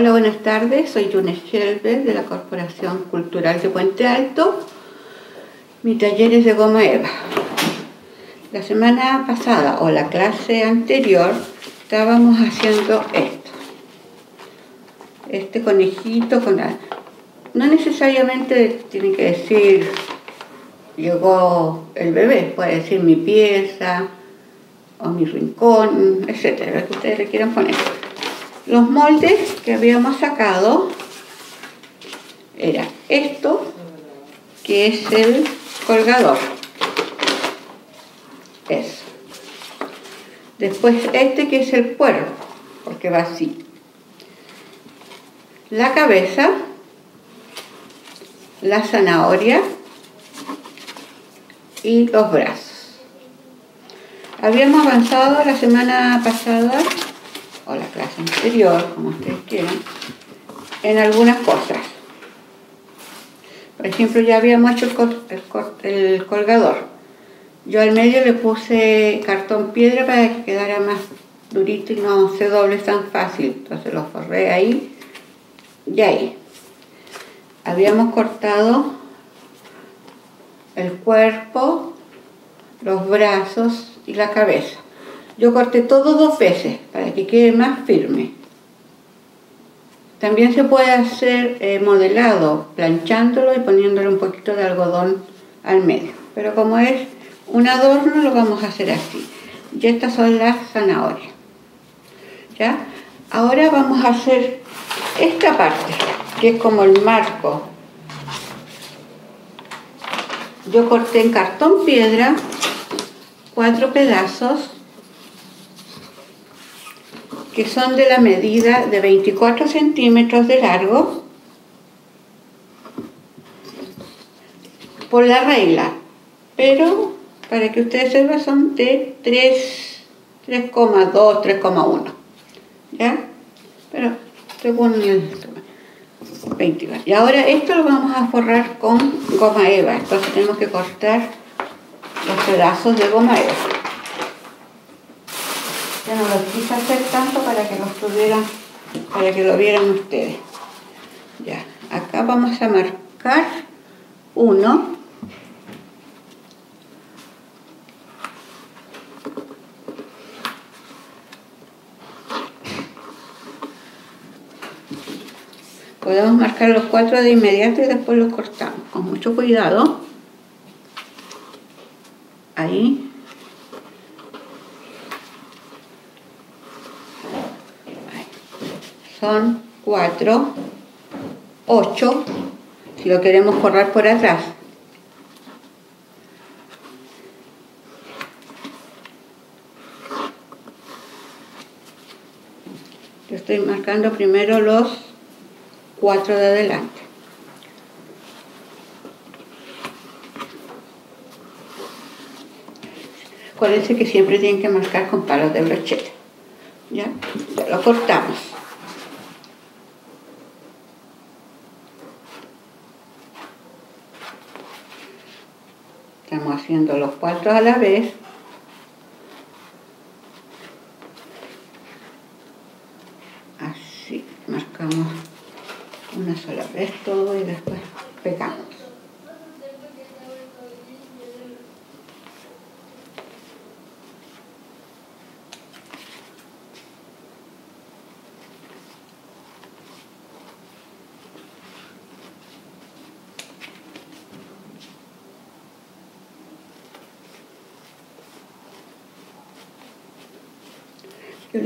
Hola, buenas tardes. Soy Yunes Helves de la Corporación Cultural de Puente Alto. Mi taller es de goma eva. La semana pasada o la clase anterior estábamos haciendo esto. Este conejito con la... No necesariamente tiene que decir llegó el bebé, puede decir mi pieza o mi rincón, etcétera, lo que ustedes le quieran poner. Los moldes que habíamos sacado era esto, que es el colgador. Eso. Después este que es el cuerpo, porque va así. La cabeza, la zanahoria y los brazos. Habíamos avanzado la semana pasada, o la clase anterior, como ustedes quieran, en algunas cosas. Por ejemplo, ya habíamos hecho el, colgador. Yo al medio le puse cartón piedra para que quedara más durito y no se doble tan fácil. Entonces lo forré ahí y ahí. Habíamos cortado el cuerpo, los brazos y la cabeza. Yo corté todo dos veces para que quede más firme. También se puede hacer eh, modelado, planchándolo y poniéndole un poquito de algodón al medio. Pero como es un adorno, lo vamos a hacer así. Y estas son las zanahorias. ¿Ya? Ahora vamos a hacer esta parte, que es como el marco yo corté en cartón piedra cuatro pedazos que son de la medida de 24 centímetros de largo por la regla, pero para que ustedes sepan son de 3,2, 3,1, ¿ya? Pero según el... Y ahora esto lo vamos a forrar con goma eva. Entonces tenemos que cortar los pedazos de goma eva. Ya no lo quise hacer tanto para que lo tuvieran, para que lo vieran ustedes. Ya, acá vamos a marcar uno Podemos marcar los cuatro de inmediato y después los cortamos con mucho cuidado. Ahí. Son cuatro, ocho, si lo queremos correr por atrás. Yo estoy marcando primero los 4 de adelante. Acuérdense que siempre tienen que marcar con palos de brocheta. ¿Ya? ya lo cortamos. Haciendo los cuatro a la vez. Así, marcamos una sola vez todo y después pegamos.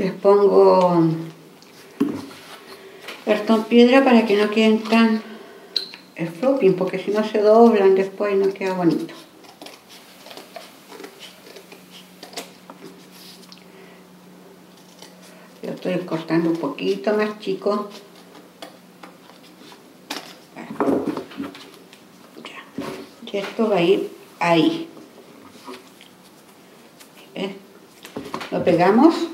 Les pongo cartón piedra para que no queden tan flopping, porque si no se doblan después no queda bonito. Yo estoy cortando un poquito más chico. Y esto va a ir ahí. Lo pegamos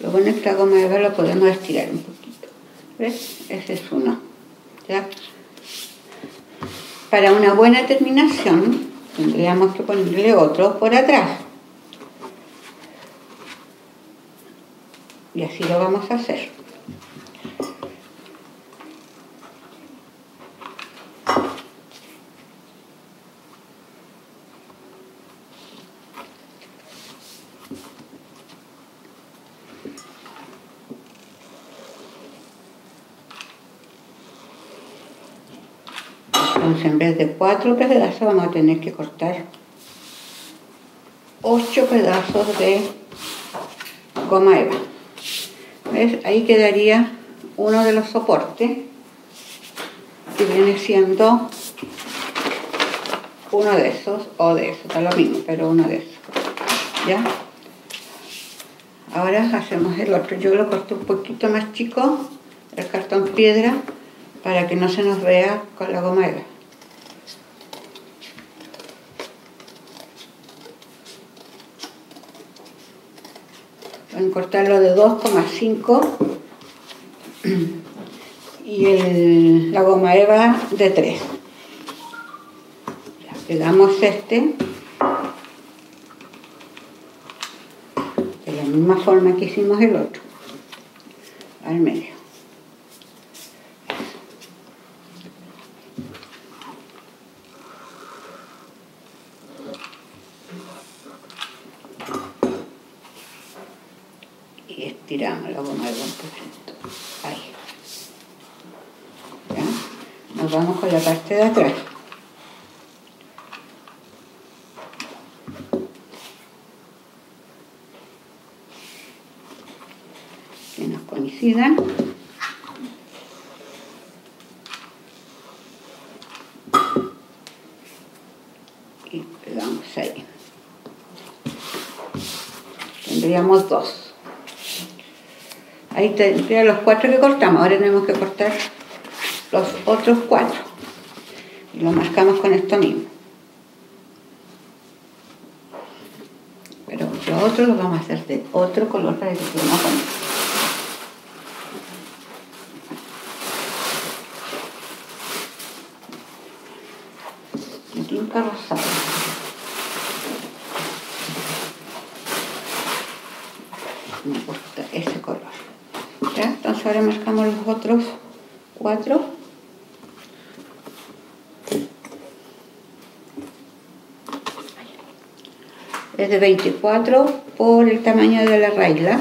Lo bueno es que la goma de ave lo podemos estirar un poquito. ¿Ves? Ese es uno. ¿Ya? Para una buena terminación tendríamos que ponerle otro por atrás. Entonces en vez de cuatro pedazos vamos a tener que cortar ocho pedazos de goma eva. ¿Ves? Ahí quedaría uno de los soportes que viene siendo uno de esos o de esos, está lo mismo, pero uno de esos. ¿Ya? Ahora hacemos el otro. Yo lo corto un poquito más chico, el cartón piedra, para que no se nos vea con la goma eva. Cortarlo de 2,5 y la goma eva de 3. Ya, pegamos este de la misma forma que hicimos el otro, al medio. y estiramos la goma de un poquito. Ahí. ¿Ya? Nos vamos de atrás. Que nos coincidan. Y pegamos ahí. Tendríamos dos. Ahí tendría los cuatro que cortamos. Ahora tenemos que cortar los otros cuatro. Y lo marcamos con esto mismo. Pero los otros los vamos a hacer de otro color para que quedemos con de tinta rosada. Me gusta ese color. ¿Ya? Entonces ahora marcamos los otros cuatro. Es de 24 por el tamaño de la raíla.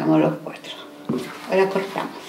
Marcamos los cuatro. Ahora cortamos.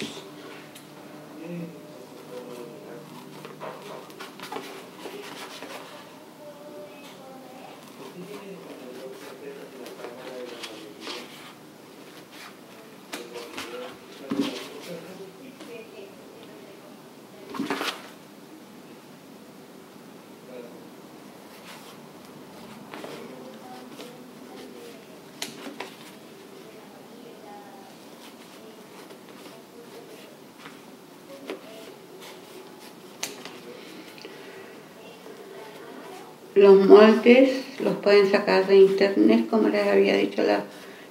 Los moldes los pueden sacar de internet, como les había dicho las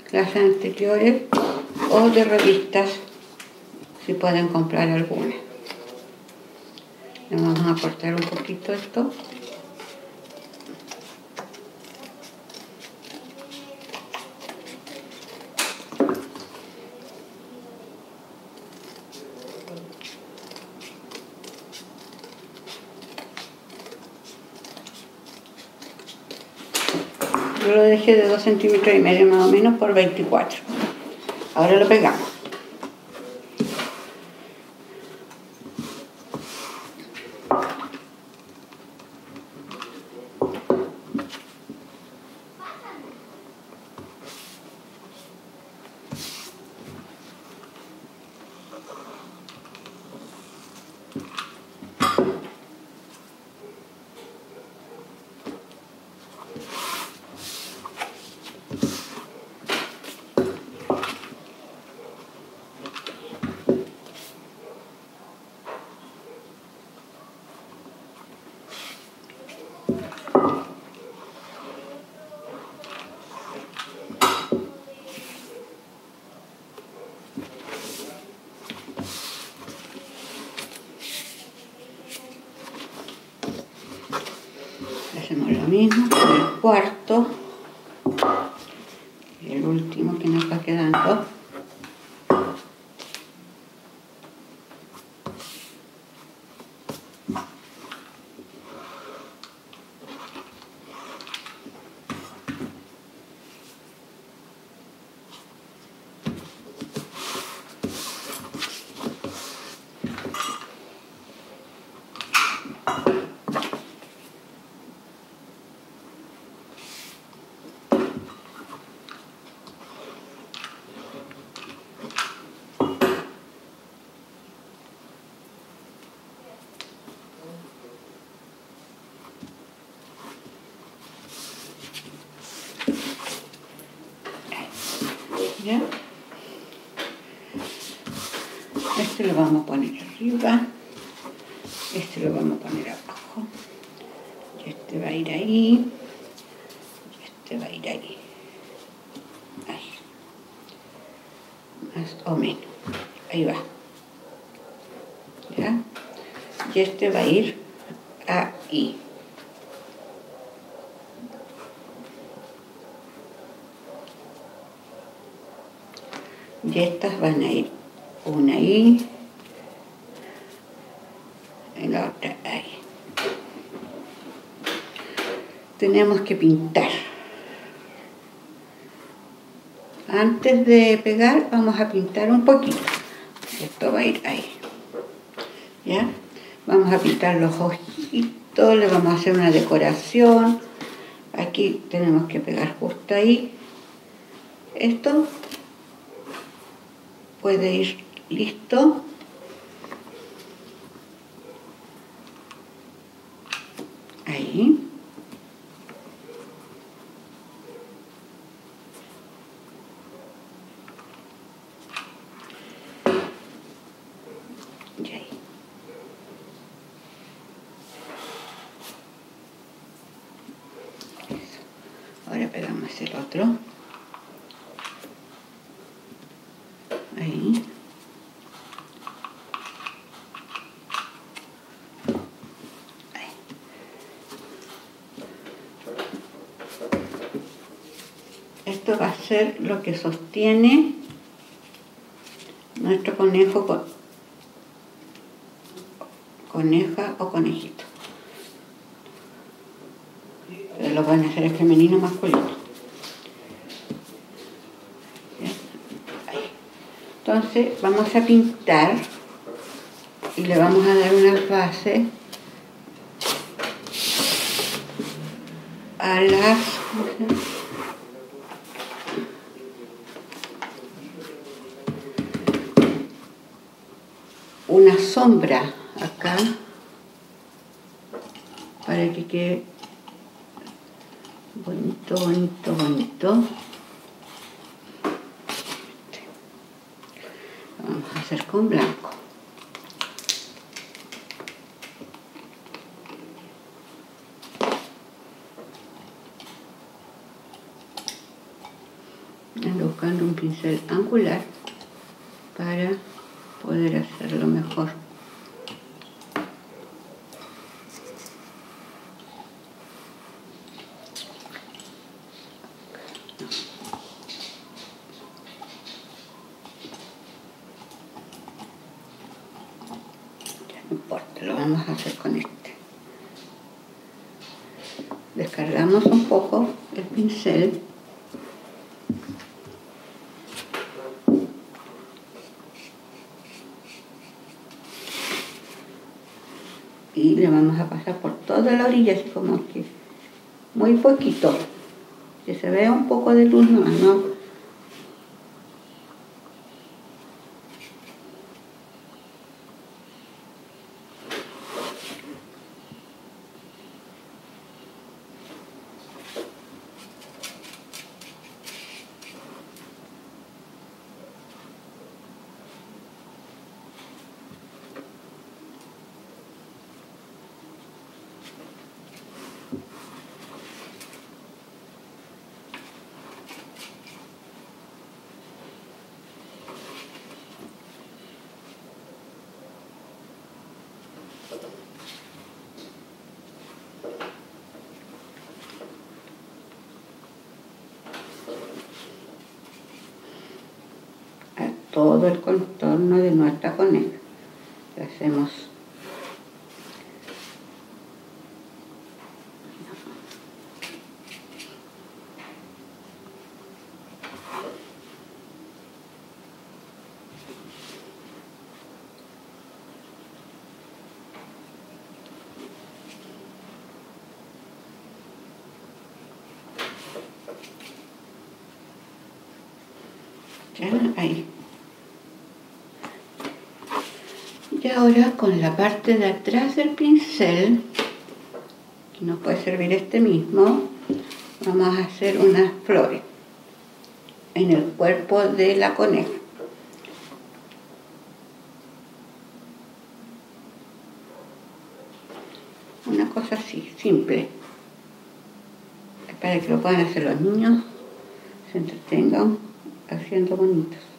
clases anteriores, o de revistas, si pueden comprar alguna. Le vamos a cortar un poquito esto. De 2 centímetros y medio más o menos por 24. Ahora lo pegamos. Mismo con el cuarto, el último que nos va quedando. ¿Ya? Este lo vamos a poner arriba, este lo vamos a poner abajo, y este va a ir ahí, y este va a ir ahí. Ahí. Más o menos. Ahí va. ¿Ya? Y este va a ir ahí. Estas van a ir una ahí y la otra ahí. Tenemos que pintar. Antes de pegar vamos a pintar un poquito. Esto va a ir ahí. ¿Ya? Vamos a pintar los ojitos, le vamos a hacer una decoración. Aquí tenemos que pegar justo ahí. Esto puede ir listo. Ahí. Y ahí. Eso. Ahora pegamos el otro. Ahí. Ahí. Esto va a ser lo que sostiene nuestro conejo con coneja o conejito. Lo van a hacer el femenino o masculino. Entonces vamos a pintar y le vamos a dar unas bases a las sombra acá para que quede bonito, bonito, bonito. Vamos a hacer con blanco. Ando buscando un pincel angular para poder hacerlo mejor. No importa, lo vamos a hacer con este. Descargamos un poco el pincel y le vamos a pasar por toda la orilla, así como que muy poquito, que se vea un poco de luz nomás, ¿no? Todo el contorno de nuestra coneja. Hacemos ahí. Y ahora con la parte de atrás del pincel, que nos puede servir este mismo, vamos a hacer unas flores en el cuerpo de la coneja. Una cosa así, simple, para que lo puedan hacer los niños, se entretengan haciendo bonitos.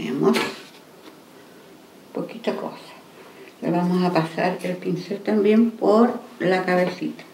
Tenemos poquita cosa. Le vamos a pasar el pincel también por la cabecita.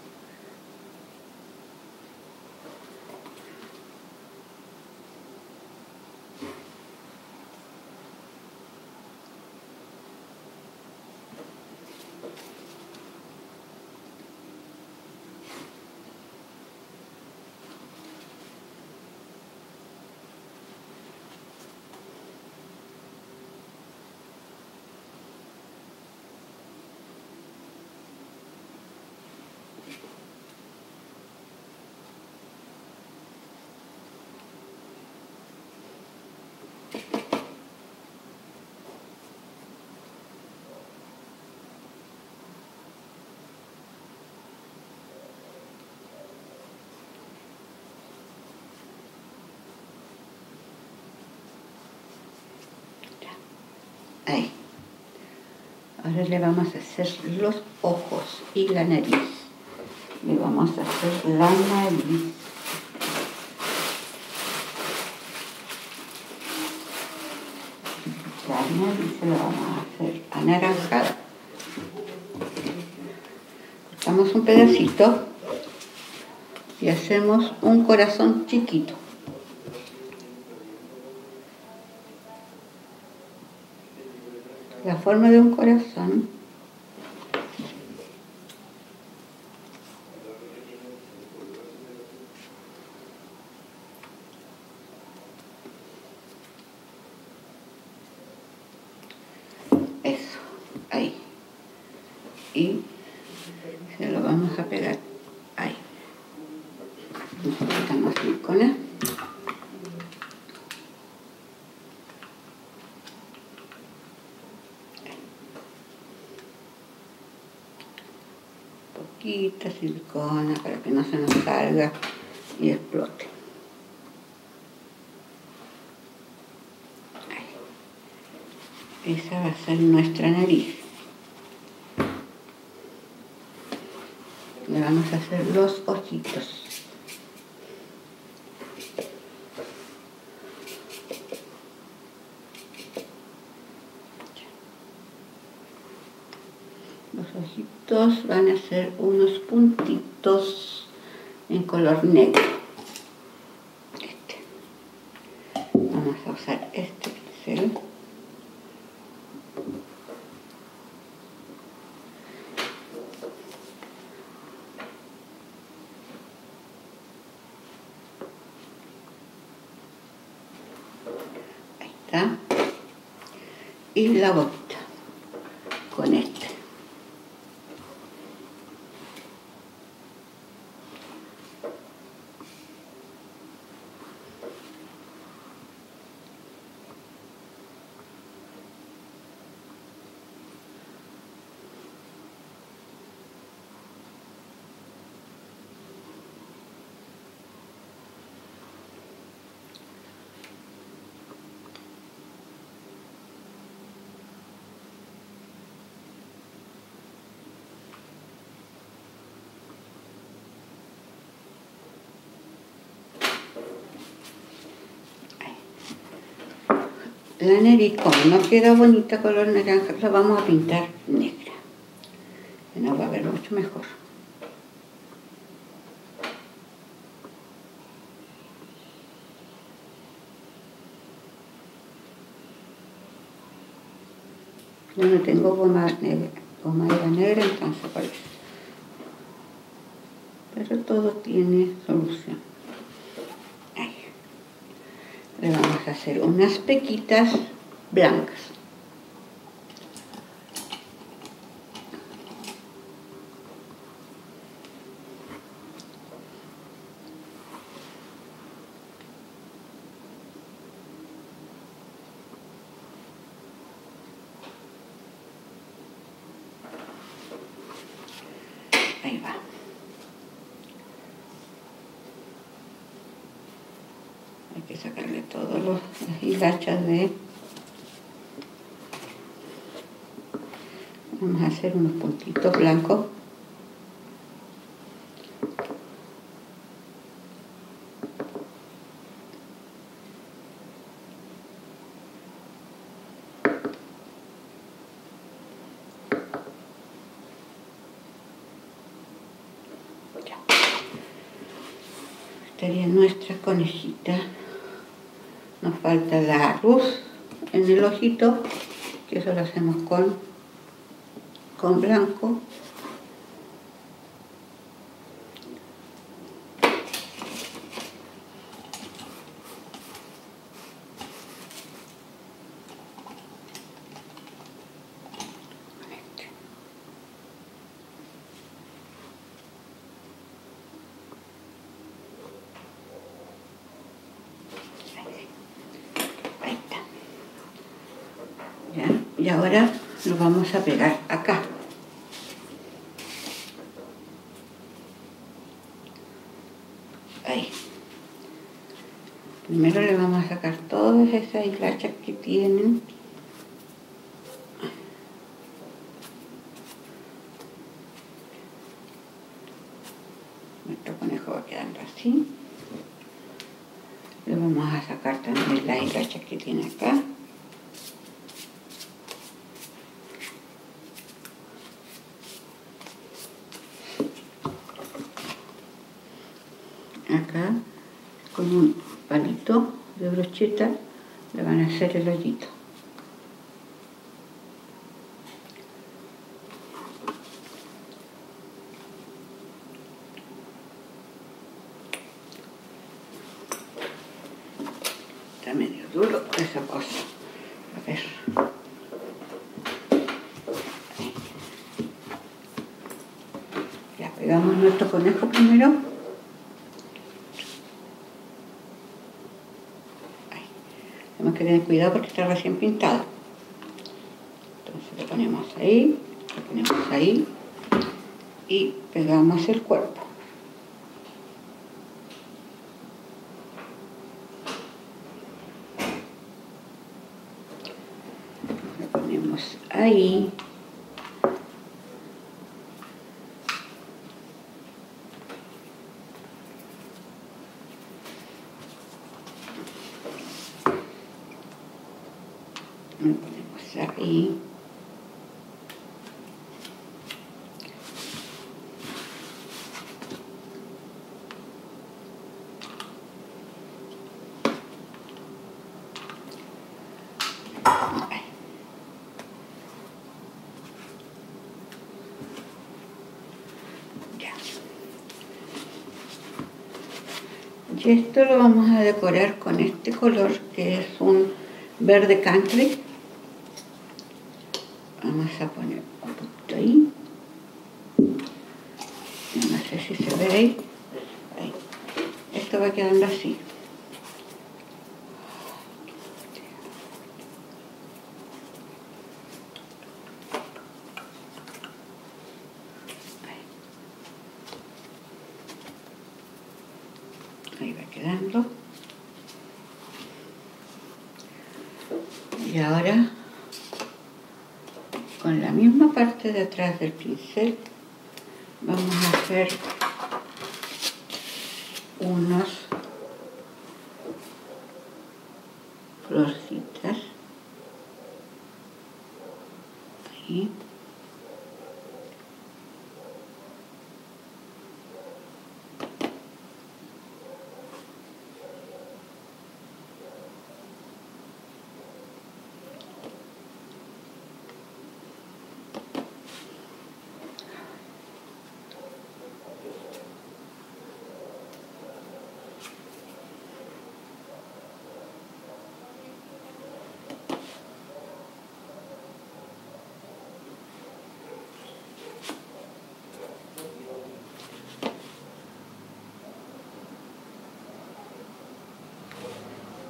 Ahí. Ahora le vamos a hacer los ojos y la nariz. Le vamos a hacer la nariz. La nariz se la vamos a hacer anaranjada. Cortamos un pedacito y hacemos un corazón chiquito. La forma de un corazón. Eso, ahí. Y se lo vamos a pegar ahí. Necesitamos silicona. Silicona para que no se nos salga y explote. Esa va a ser nuestra nariz. Le vamos a hacer los ojitos. Los ojitos van a ser unos puntitos en color negro. Este. Vamos a usar este pincel. Ahí está. Y la boquita con este. La nariz, como no queda bonita color naranja, la vamos a pintar negra. Y nos va a ver mucho mejor. Yo no tengo goma, negra, goma negra, entonces por. Pero todo tiene solución. Ahí. Le hacer unas pequitas blancas. Ahí va. Hay sacarle todos los hilachas de... Vamos a hacer unos puntitos blancos. Nuestra conejita. Falta la luz en el ojito, que eso lo hacemos con, con blanco. Con este. Ahí está. Ya, y ahora lo vamos a pegar acá. Ahí. Primero le vamos a sacar todas esas hilachas que tienen. Nuestro conejo va quedando así. Le vamos a sacar también la hilacha que tiene acá. Acá, con un palito de brocheta, le van a hacer el hoyito. Está medio duro esa cosa. A ver. Ahí. Ya pegamos nuestro conejo primero. Ahí. Tenemos que tener cuidado porque está recién pintado. Entonces lo ponemos ahí, lo ponemos ahí y pegamos el cuerpo. Lo ponemos ahí. Y esto lo vamos a decorar con este color que es un verde country. Vamos a poner un poquito ahí. No sé si se ve ahí. Ahí. Esto va quedando así. Ahí va quedando. Y ahora, con la misma parte de atrás del pincel, vamos a hacer unos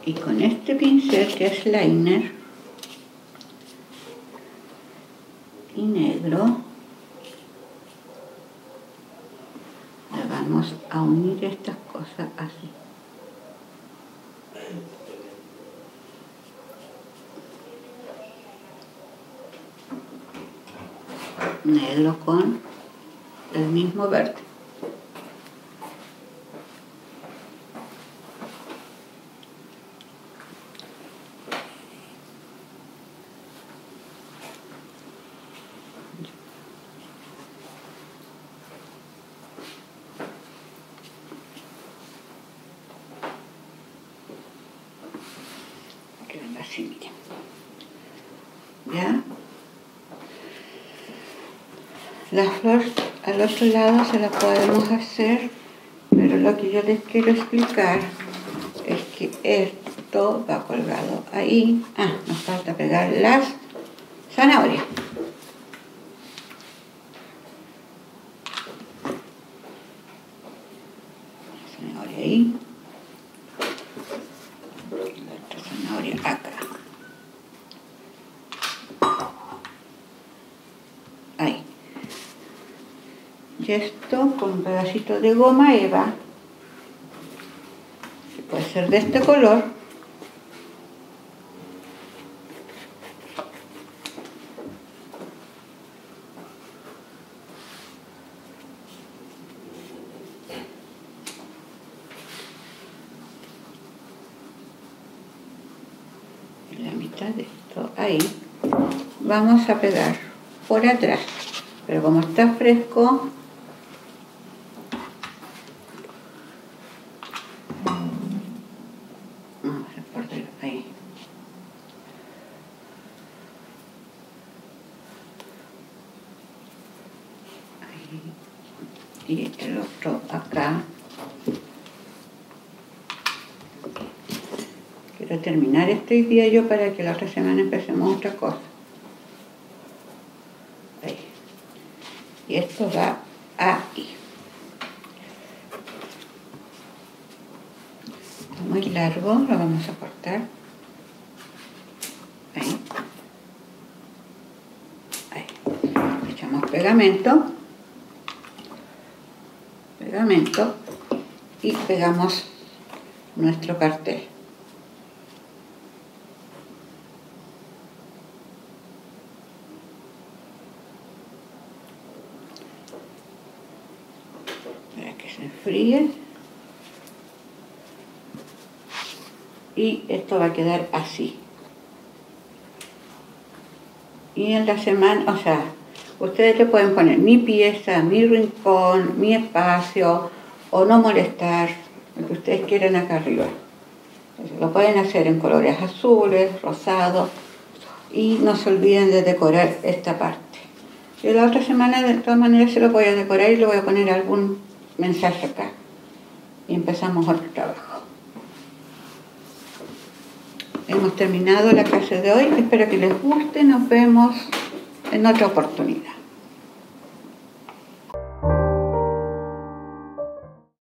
Y con este pincel que es liner y negro, le vamos a unir estas cosas así. negro con el mismo verde. ¿Ya? La flor al otro lado se la podemos hacer, pero lo que yo les quiero explicar es que esto va colgado ahí. Ah, nos falta pegar las zanahorias. Zanahoria ahí. La otra zanahoria acá. Ahí. Y esto con un pedacito de goma eva, que puede ser de este color, la mitad de esto ahí. Vamos a pegar por atrás. Pero como está fresco vamos a poner ahí ahí y el otro acá quiero terminar este día yo para que la otra semana empecemos otra cosa. Ahí. Y esto va ahí. Muy largo lo vamos a cortar. Ahí. Ahí. Echamos pegamento. Pegamento. Y pegamos nuestro cartel para enfríe y esto va a quedar así y en la semana, o sea, ustedes le pueden poner mi pieza, mi rincón, mi espacio o no molestar, lo que ustedes quieran acá arriba. Lo pueden hacer en colores azules, rosados y no se olviden de decorar esta parte. Y la otra semana de todas maneras se lo voy a decorar y le voy a poner algún mensaje acá. Y empezamos otro trabajo. Hemos terminado la clase de hoy. Espero que les guste. Nos vemos en otra oportunidad.